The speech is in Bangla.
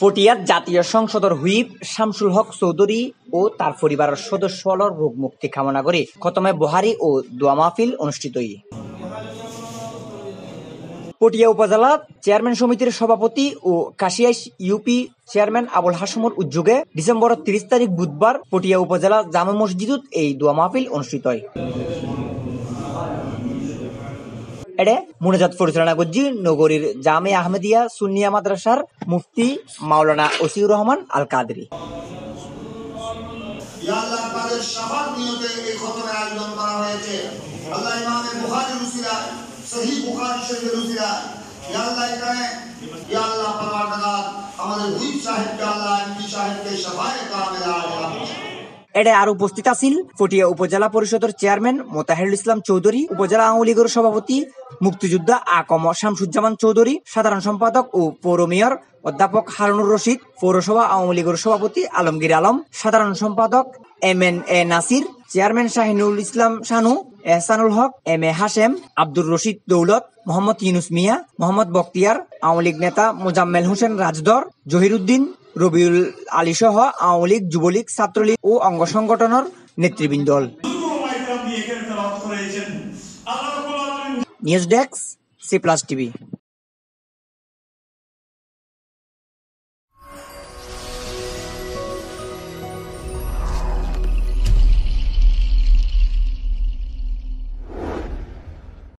পটিয়ার জাতীয় সংসদের হুইপ, শামসুল হক চৌধুরী ও তার পরিবারের সদস্যর রোগ মুক্তি কামনা করে। খতমে বহারি ও দোয়া মাহফিল অনুষ্ঠিত পটিয়া উপজেলা চেয়ারম্যান সমিতির সভাপতি ও কাশিয়াইশ ইউপি চেয়ারম্যান আবুল হাসমর উদ্যোগে ডিসেম্বর তিরিশ তারিখ বুধবার পটিয়া উপজেলা জামা মসজিদত এই দোয়া মাহফিল অনুষ্ঠিত হয়। এডে মুনাজাত পরিচালনা করছি নগরীর জামে আহমেদিয়া সুন্নিয়া মাদ্রাসার মুফতি মাওলানা ওসিউর রহমান আল কাদরি আমাদের হুইপ সাহেবকে, আল্লাহ এমপি সাহেবকে সাফায়ে কামেল এডে আর উপস্থিত আছেন পটিয়া উপজেলা পরিষদের চেয়ারম্যান মোতাহিরুল ইসলাম চৌধুরী, উপজেলা আওয়ামী লীগের সভাপতি মুক্তিযোদ্ধা আকম শামসুজ্জামান চৌধুরী, সাধারণ সম্পাদক ও পৌর মেয়র অধ্যাপক হারুনুর রশিদ, পৌরসভা আওয়ামী লীগের সভাপতি আলমগীর আলম, সাধারণ সম্পাদক M N A Nasir, chairman Shahinul Islam Shanu, Ehsanul Haque, M A Hashem, Abdur Rashid Daulat, Mohammad Yunus Mia, Mohammad Bakhtiar, Awami League নেতা মোজাম্মেল হোসেন রাজদর, জহিরুদ্দিন রবিউল আলী সহ আওয়ামী লীগ, যুবলীগ, ছাত্রলীগ ও অঙ্গ সংগঠনের নেতৃবৃন্দ news desk, C plus TV.